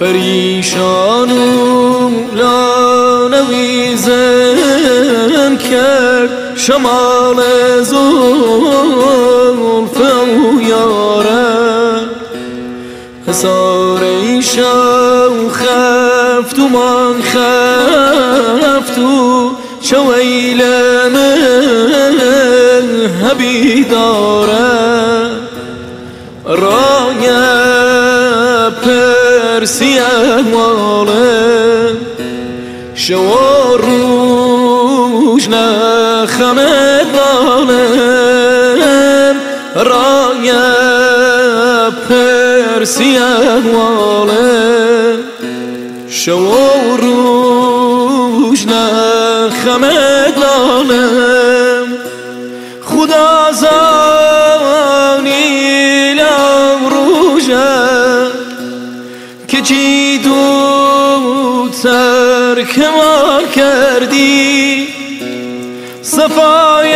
پریشان و لانویزم کرد شمال زلف و یاره. حسار ایشا خفت و من خفت و شویل هبی داره. پرسی ماله شو روش نخمه دالم رای پرسی ماله شو روش نخمه که چی دو ترک ما کردی. صفای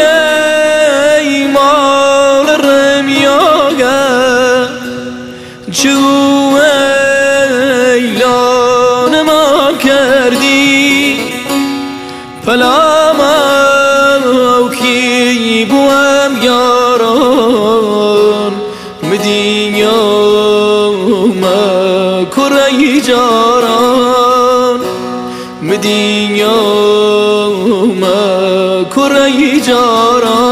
مال رمیاگه چو ایلان ما کردی. پلا ما کی بوام یاران. مدینیا مدینیا ما کره جاران